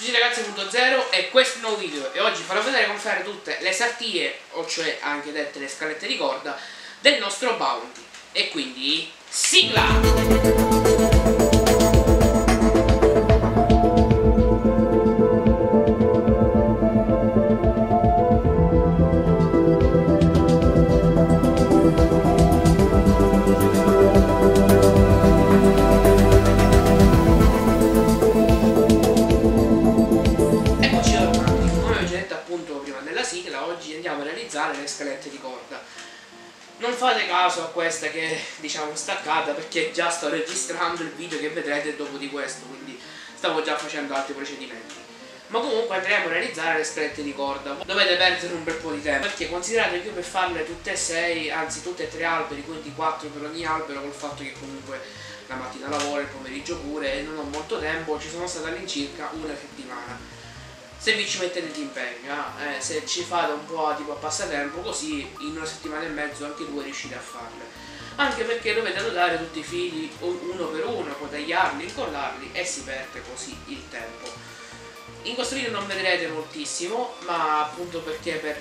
Tutti ragazzi.0 e questo è un nuovo video e oggi farò vedere come fare tutte le sartie, o cioè anche dette le scalette di corda, del nostro bounty. E quindi, sigla! Scalette di corda. Non fate caso a questa che è diciamo staccata perché già sto registrando il video che vedrete dopo di questo, quindi stavo già facendo altri procedimenti. Ma comunque andremo a realizzare le scalette di corda. Dovete perdere un bel po' di tempo perché considerate che io per farle tutte e sei, anzi tutte e tre alberi, quindi quattro per ogni albero, col fatto che comunque la mattina lavoro, il pomeriggio pure e non ho molto tempo, ci sono state all'incirca una settimana se vi ci mettete d'impegno, eh, se ci fate un po' tipo a passatempo, così in una settimana e mezzo anche due riuscite a farle. Anche perché dovete annotare tutti i fili uno per uno, poi tagliarli, incollarli e si perde così il tempo. In questo video non vedrete moltissimo, ma appunto perché per,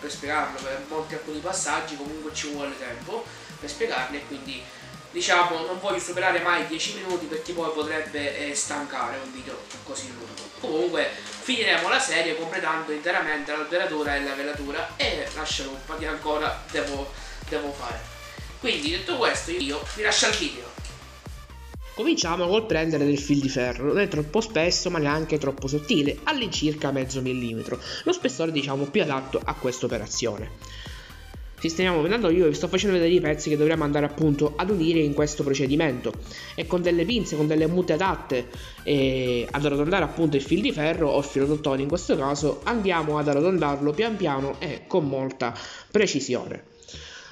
per spiegarlo, per molti alcuni passaggi comunque ci vuole tempo per spiegarli e quindi diciamo non voglio superare mai 10 minuti perché poi potrebbe eh, stancare un video così lungo. Comunque finiremo la serie completando interamente l'alberatura e la velatura e la scialuppa che ancora devo, devo fare. Quindi detto questo io vi lascio al video. Cominciamo col prendere del fil di ferro, non è troppo spesso ma neanche troppo sottile, all'incirca mezzo millimetro, lo spessore diciamo più adatto a questa operazione sistemiamo vedendo io vi sto facendo vedere i pezzi che dovremo andare appunto ad unire in questo procedimento e con delle pinze, con delle mute adatte e ad arrotondare appunto il fil di ferro o il filo d'ottone in questo caso andiamo ad arrotondarlo pian piano e con molta precisione.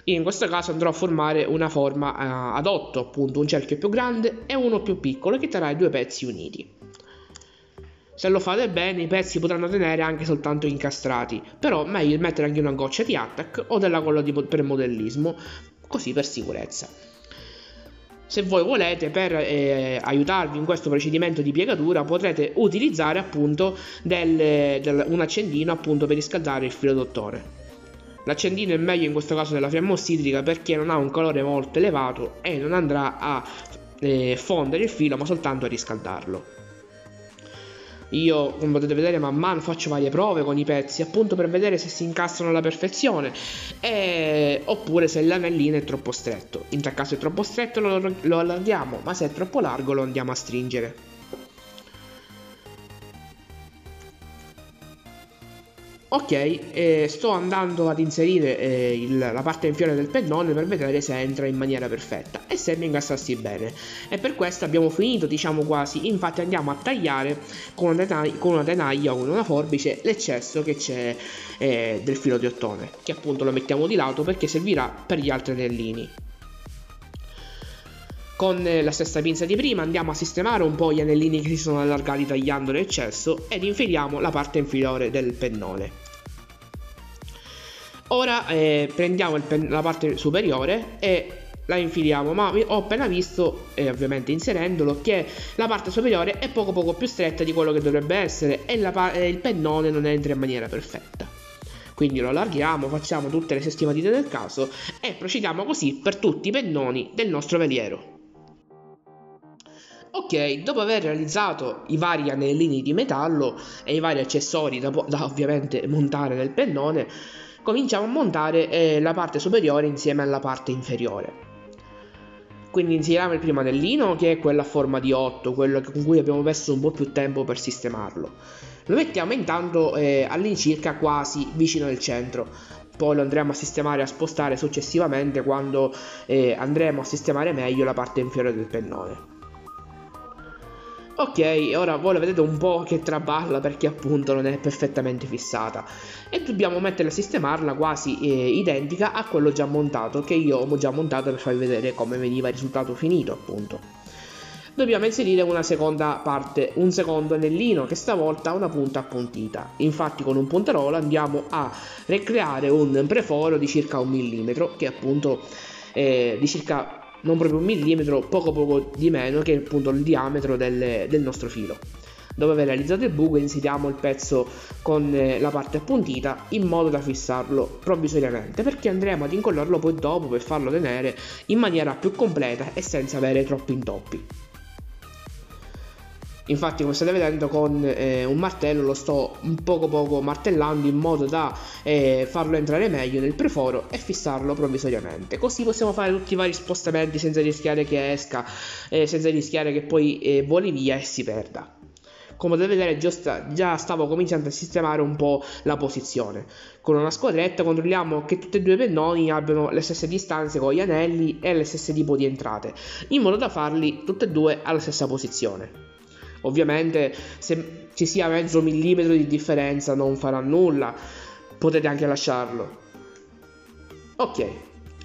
Io in questo caso andrò a formare una forma uh, ad 8, appunto un cerchio più grande e uno più piccolo che terrà i due pezzi uniti. Se lo fate bene i pezzi potranno tenere anche soltanto incastrati, però meglio mettere anche una goccia di attack o della colla di, per modellismo, così per sicurezza. Se voi volete per eh, aiutarvi in questo procedimento di piegatura potrete utilizzare appunto del, del, un accendino appunto per riscaldare il filo dottore. L'accendino è meglio in questo caso della fiamma ossidrica perché non ha un calore molto elevato e non andrà a eh, fondere il filo ma soltanto a riscaldarlo. Io, come potete vedere, man mano faccio varie prove con i pezzi, appunto per vedere se si incastrano alla perfezione, e... oppure se l'anellino è troppo stretto. In tal caso è troppo stretto lo, lo allarghiamo, ma se è troppo largo lo andiamo a stringere. Ok, eh, sto andando ad inserire eh, il, la parte inferiore del pennone per vedere se entra in maniera perfetta e se mi incastrassi bene. E per questo abbiamo finito, diciamo quasi, infatti andiamo a tagliare con una, tenaglia, con una tenaglia o con una forbice l'eccesso che c'è eh, del filo di ottone, che appunto lo mettiamo di lato perché servirà per gli altri anellini. Con la stessa pinza di prima andiamo a sistemare un po' gli anellini che si sono allargati tagliando l'eccesso ed infiliamo la parte inferiore del pennone. Ora eh, prendiamo la parte superiore e la infiliamo ma ho appena visto e ovviamente inserendolo che la parte superiore è poco poco più stretta di quello che dovrebbe essere e la, il pennone non entra in maniera perfetta. Quindi lo allarghiamo facciamo tutte le sestimatite del caso e procediamo così per tutti i pennoni del nostro veliero. Ok, dopo aver realizzato i vari anellini di metallo e i vari accessori da, da ovviamente montare nel pennone cominciamo a montare eh, la parte superiore insieme alla parte inferiore. Quindi inseriamo il primo anellino che è quello a forma di 8, quello con cui abbiamo messo un po' più tempo per sistemarlo. Lo mettiamo intanto eh, all'incirca quasi vicino al centro, poi lo andremo a sistemare e a spostare successivamente quando eh, andremo a sistemare meglio la parte inferiore del pennone. Ok, ora voi la vedete un po' che traballa perché appunto non è perfettamente fissata e dobbiamo metterla a sistemarla quasi eh, identica a quello già montato che io ho già montato per farvi vedere come veniva il risultato finito appunto. Dobbiamo inserire una seconda parte, un secondo anellino che stavolta ha una punta appuntita. Infatti con un punterolo andiamo a ricreare un preforo di circa un millimetro che appunto è di circa non proprio un millimetro, poco poco di meno che appunto il diametro del, del nostro filo. Dopo aver realizzato il buco inseriamo il pezzo con eh, la parte appuntita in modo da fissarlo provvisoriamente perché andremo ad incollarlo poi dopo per farlo tenere in maniera più completa e senza avere troppi intoppi. Infatti come state vedendo con eh, un martello lo sto un poco poco martellando in modo da eh, farlo entrare meglio nel preforo e fissarlo provvisoriamente. Così possiamo fare tutti i vari spostamenti senza rischiare che esca, eh, senza rischiare che poi eh, voli via e si perda. Come potete vedere già, sta, già stavo cominciando a sistemare un po' la posizione. Con una squadretta controlliamo che tutti e due i pennoni abbiano le stesse distanze con gli anelli e le stesse tipo di entrate, in modo da farli tutti e due alla stessa posizione. Ovviamente se ci sia mezzo millimetro di differenza non farà nulla, potete anche lasciarlo. Ok,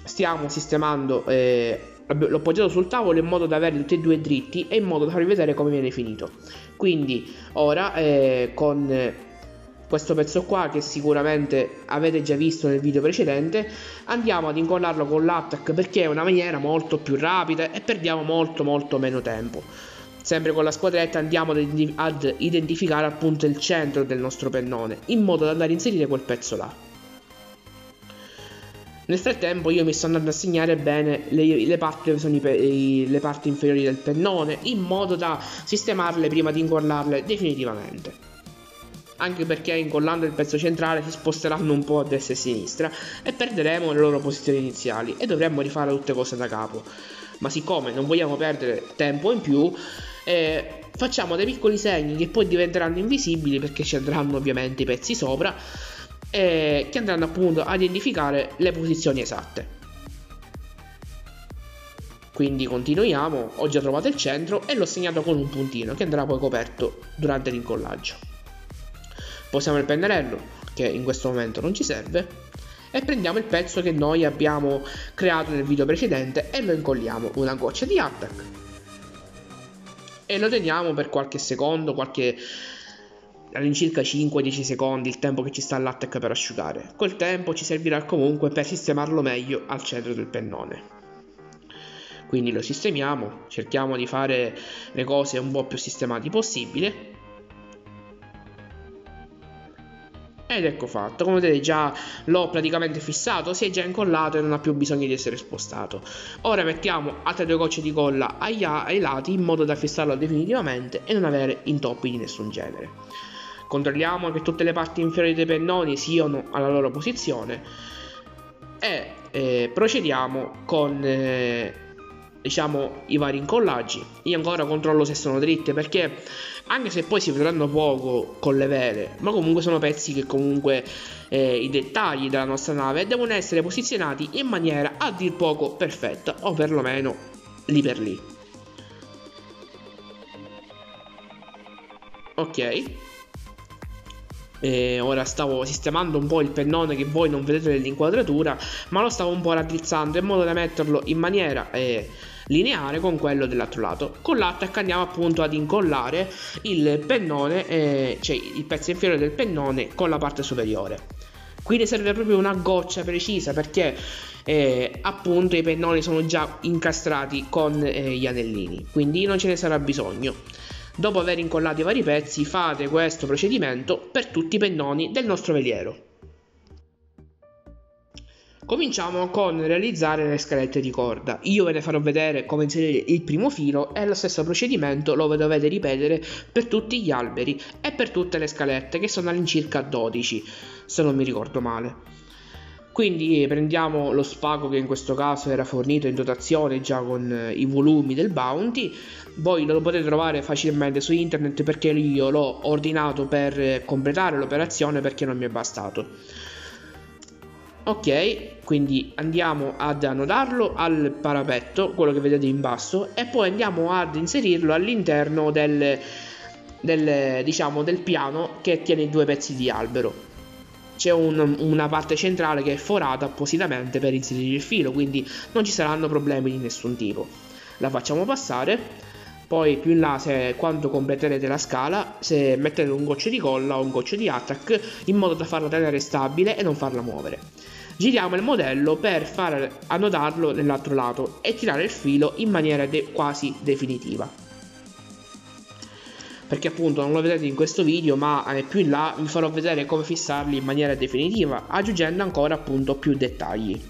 stiamo sistemando, eh, l'ho appoggiato sul tavolo in modo da avere tutti e due dritti e in modo da farvi vedere come viene finito. Quindi ora eh, con questo pezzo qua che sicuramente avete già visto nel video precedente andiamo ad incollarlo con l'attack perché è una maniera molto più rapida e perdiamo molto molto meno tempo Sempre con la squadretta andiamo ad identificare appunto il centro del nostro pennone, in modo da andare a inserire quel pezzo là. Nel frattempo io mi sto andando a segnare bene le, le, parti, i, le parti inferiori del pennone, in modo da sistemarle prima di incollarle definitivamente anche perché incollando il pezzo centrale si sposteranno un po' a destra e a sinistra e perderemo le loro posizioni iniziali e dovremmo rifare tutte cose da capo. Ma siccome non vogliamo perdere tempo in più, eh, facciamo dei piccoli segni che poi diventeranno invisibili perché ci andranno ovviamente i pezzi sopra eh, che andranno appunto ad identificare le posizioni esatte. Quindi continuiamo. Ho già trovato il centro e l'ho segnato con un puntino che andrà poi coperto durante l'incollaggio. Posiamo il pennarello che in questo momento non ci serve e prendiamo il pezzo che noi abbiamo creato nel video precedente e lo incolliamo. Una goccia di attack e lo teniamo per qualche secondo, qualche all'incirca 5-10 secondi il tempo che ci sta l'attack per asciugare. Quel tempo ci servirà comunque per sistemarlo meglio al centro del pennone. Quindi lo sistemiamo, cerchiamo di fare le cose un po' più sistemati possibile Ed ecco fatto, come vedete già l'ho praticamente fissato, si è già incollato e non ha più bisogno di essere spostato. Ora mettiamo altre due gocce di colla ai, ai lati in modo da fissarlo definitivamente e non avere intoppi di nessun genere. Controlliamo che tutte le parti inferiori dei pennoni siano alla loro posizione e eh, procediamo con eh, diciamo i vari incollaggi. Io ancora controllo se sono dritte perché anche se poi si vedranno poco con le vele, ma comunque sono pezzi che comunque eh, i dettagli della nostra nave devono essere posizionati in maniera a dir poco perfetta, o perlomeno lì per lì. Ok. E ora stavo sistemando un po' il pennone che voi non vedete nell'inquadratura, ma lo stavo un po' raddrizzando in modo da metterlo in maniera eh, lineare con quello dell'altro lato. Con l'attack andiamo appunto ad incollare il pennone, eh, cioè il pezzo inferiore del pennone con la parte superiore. Qui ne serve proprio una goccia precisa perché eh, appunto i pennoni sono già incastrati con eh, gli anellini, quindi non ce ne sarà bisogno. Dopo aver incollato i vari pezzi fate questo procedimento per tutti i pennoni del nostro veliero. Cominciamo con realizzare le scalette di corda. Io ve ne farò vedere come inserire il primo filo e lo stesso procedimento lo dovete ripetere per tutti gli alberi e per tutte le scalette che sono all'incirca 12 se non mi ricordo male. Quindi prendiamo lo spago che in questo caso era fornito in dotazione già con eh, i volumi del Bounty, voi lo potete trovare facilmente su internet perché io l'ho ordinato per eh, completare l'operazione perché non mi è bastato ok quindi andiamo ad annodarlo al parapetto quello che vedete in basso e poi andiamo ad inserirlo all'interno del, del, diciamo, del piano che tiene i due pezzi di albero. C'è un, una parte centrale che è forata appositamente per inserire il filo quindi non ci saranno problemi di nessun tipo. La facciamo passare poi più in là se quando completerete la scala se mettete un goccio di colla o un goccio di attack in modo da farla tenere stabile e non farla muovere giriamo il modello per far annodarlo nell'altro lato e tirare il filo in maniera de quasi definitiva. perché appunto non lo vedete in questo video ma eh, più in là vi farò vedere come fissarli in maniera definitiva aggiungendo ancora appunto più dettagli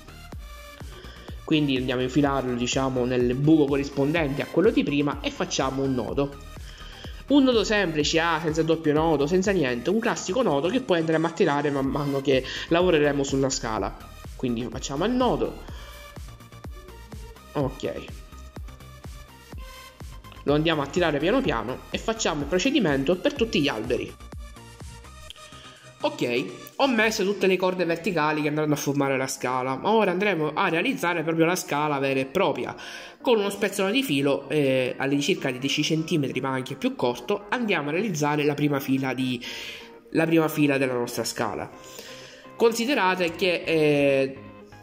quindi andiamo a infilarlo diciamo nel buco corrispondente a quello di prima e facciamo un nodo. Un nodo semplice A senza doppio nodo senza niente un classico nodo che poi andremo a tirare man mano che lavoreremo sulla scala. Quindi facciamo il nodo. Ok. Lo andiamo a tirare piano piano e facciamo il procedimento per tutti gli alberi Ok, ho messo tutte le corde verticali che andranno a formare la scala, ma ora andremo a realizzare proprio la scala vera e propria. Con uno spezzone di filo eh, all'incirca di 10 cm ma anche più corto andiamo a realizzare la prima fila, di, la prima fila della nostra scala. Considerate che eh,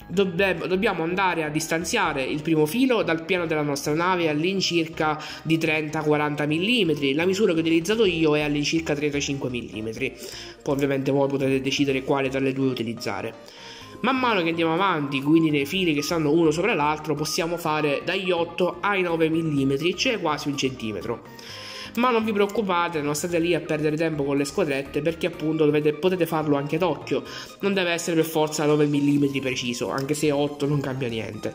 dobbiamo andare a distanziare il primo filo dal piano della nostra nave all'incirca di 30-40 mm. La misura che ho utilizzato io è all'incirca 35 mm. Poi ovviamente voi potete decidere quale tra le due utilizzare. Man mano che andiamo avanti, quindi nei fili che stanno uno sopra l'altro, possiamo fare dagli 8 ai 9 mm, cioè quasi un centimetro ma non vi preoccupate, non state lì a perdere tempo con le squadrette perché appunto dovete, potete farlo anche d'occhio, non deve essere per forza 9 mm preciso, anche se 8 non cambia niente.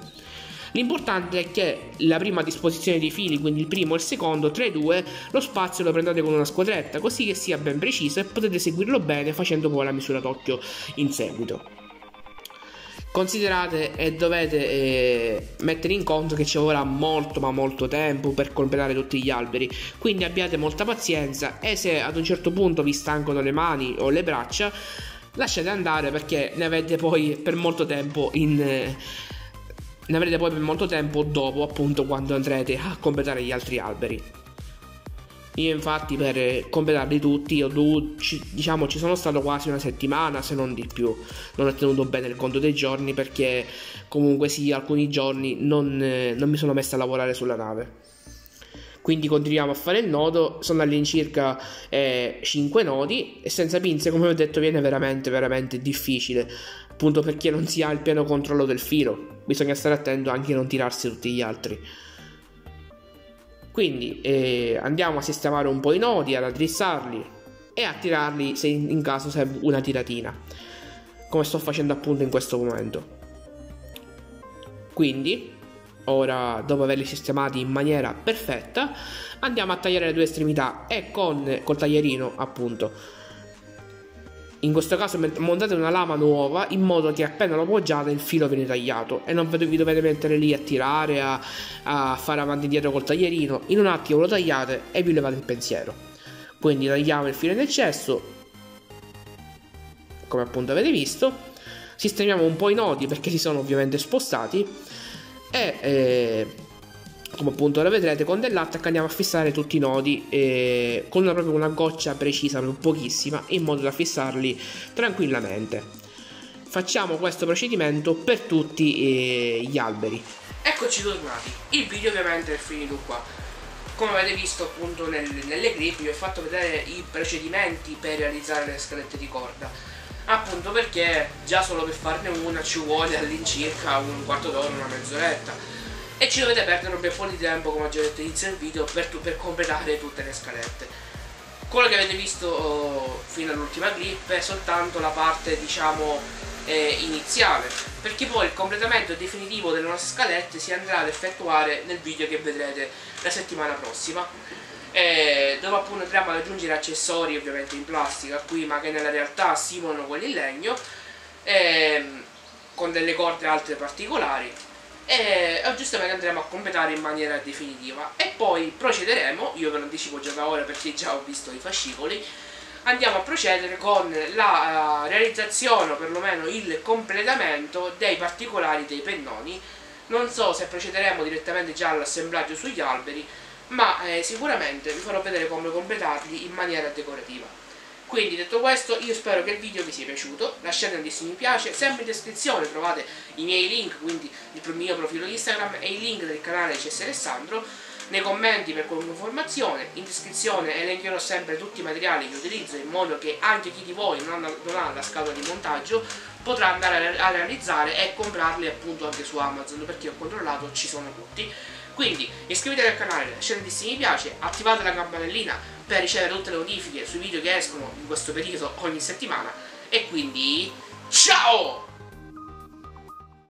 L'importante è che la prima disposizione dei fili, quindi il primo e il secondo, tra i due, lo spazio lo prendete con una squadretta, così che sia ben preciso e potete seguirlo bene facendo poi la misura d'occhio in seguito. Considerate e dovete eh, mettere in conto che ci vorrà molto ma molto tempo per completare tutti gli alberi, quindi abbiate molta pazienza e se ad un certo punto vi stancano le mani o le braccia, lasciate andare perché ne avete poi per molto tempo in... Eh, ne avrete poi per molto tempo dopo appunto quando andrete a completare gli altri alberi. Io infatti per completarli tutti ho dovuto, diciamo ci sono stato quasi una settimana se non di più, non ho tenuto bene il conto dei giorni perché comunque sì alcuni giorni non, non mi sono messo a lavorare sulla nave. Quindi continuiamo a fare il nodo, sono all'incirca eh, 5 nodi e senza pinze come ho detto viene veramente veramente difficile, appunto perché non si ha il pieno controllo del filo, bisogna stare attento anche a non tirarsi tutti gli altri. Quindi eh, andiamo a sistemare un po' i nodi, ad addrizzarli e a tirarli se in, caso serve una tiratina, come sto facendo appunto in questo momento. Quindi, ora dopo averli sistemati in maniera perfetta, andiamo a tagliare le due estremità e con col taglierino appunto in questo caso montate una lama nuova in modo che appena lo appoggiate il filo viene tagliato e non vi dovete mettere lì a tirare, a, a fare avanti e indietro col taglierino. In un attimo lo tagliate e vi levate il pensiero. Quindi tagliamo il filo in eccesso, come appunto avete visto. Sistemiamo un po' i nodi perché si sono ovviamente spostati e eh, come appunto ora vedrete con dell'attack andiamo a fissare tutti i nodi eh, con una, proprio una goccia precisa pochissima in modo da fissarli tranquillamente. Facciamo questo procedimento per tutti eh, gli alberi. Eccoci tornati. Il video ovviamente è finito qua. Come avete visto appunto nel, nelle clip vi ho fatto vedere i procedimenti per realizzare le scalette di corda. Appunto perché già solo per farne una ci vuole all'incirca un quarto d'ora, una mezz'oretta e ci dovete perdere un bel po' di tempo come ho già detto all'inizio del video per, per, completare tutte le scalette. Quello che avete visto oh, fino all'ultima clip è soltanto la parte diciamo eh, iniziale. Perché poi il completamento definitivo delle nostre scalette si andrà ad effettuare nel video che vedrete la settimana prossima. Eh, dove appunto andremo ad aggiungere accessori ovviamente in plastica. Qui ma che nella realtà simulano quelli in legno ehm, con delle corde alte particolari e giustamente andremo a completare in maniera definitiva. E poi procederemo, io ve lo anticipo già da ora perché già ho visto i fascicoli andiamo a procedere con la uh, realizzazione o perlomeno il completamento dei particolari dei pennoni. Non so se procederemo direttamente già all'assemblaggio sugli alberi ma eh, sicuramente vi farò vedere come completarli in maniera decorativa quindi detto questo io spero che il video vi sia piaciuto, lasciate un mi piace, sempre in descrizione trovate i miei link, quindi il mio profilo Instagram e i link del canale CS Alessandro, nei commenti per qualunque informazione, in descrizione elencherò sempre tutti i materiali che utilizzo in modo che anche chi di voi non ha, non ha la scatola di montaggio potrà andare a realizzare e comprarli appunto anche su Amazon perché ho controllato ci sono tutti Quindi iscrivetevi al canale, lasciate un mi piace, attivate la campanellina per ricevere tutte le notifiche sui video che escono in questo periodo ogni settimana e quindi ciao!